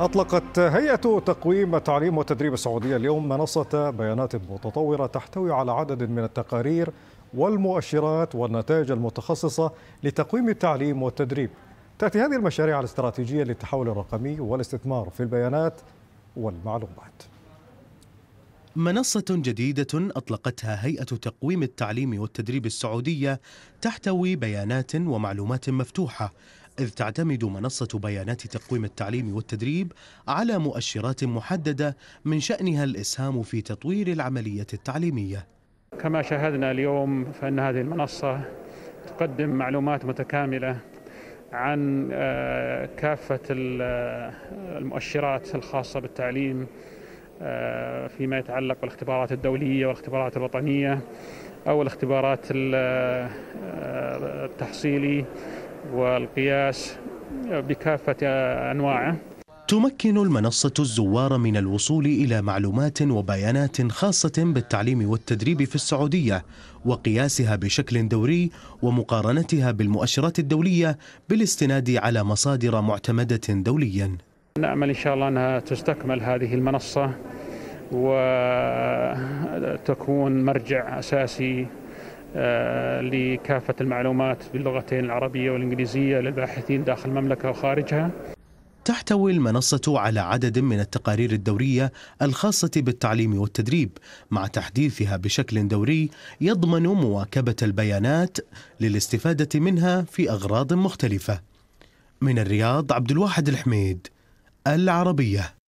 أطلقت هيئة تقويم التعليم والتدريب السعودية اليوم منصة بيانات متطورة تحتوي على عدد من التقارير والمؤشرات والنتائج المتخصصة لتقويم التعليم والتدريب. تأتي هذه المشاريع الاستراتيجية للتحول الرقمي والاستثمار في البيانات والمعلومات. منصة جديدة أطلقتها هيئة تقويم التعليم والتدريب السعودية تحتوي بيانات ومعلومات مفتوحة إذ تعتمد منصة بيانات تقويم التعليم والتدريب على مؤشرات محددة من شأنها الإسهام في تطوير العملية التعليمية. كما شاهدنا اليوم فإن هذه المنصة تقدم معلومات متكاملة عن آه، كافة المؤشرات الخاصة بالتعليم آه، فيما يتعلق بالاختبارات الدولية والاختبارات الوطنية أو الاختبارات آه، التحصيلي والقياس بكافة أنواعه. تمكن المنصة الزوار من الوصول إلى معلومات وبيانات خاصة بالتعليم والتدريب في السعودية وقياسها بشكل دوري ومقارنتها بالمؤشرات الدولية بالاستناد على مصادر معتمدة دوليا. نأمل إن شاء الله أنها تستكمل هذه المنصة وتكون مرجع أساسي لكافة المعلومات باللغتين العربية والإنجليزية للباحثين داخل المملكة وخارجها. تحتوي المنصة على عدد من التقارير الدورية الخاصة بالتعليم والتدريب مع تحديثها بشكل دوري يضمن مواكبة البيانات للاستفادة منها في أغراض مختلفة. من الرياض عبد الواحد الحميد العربية.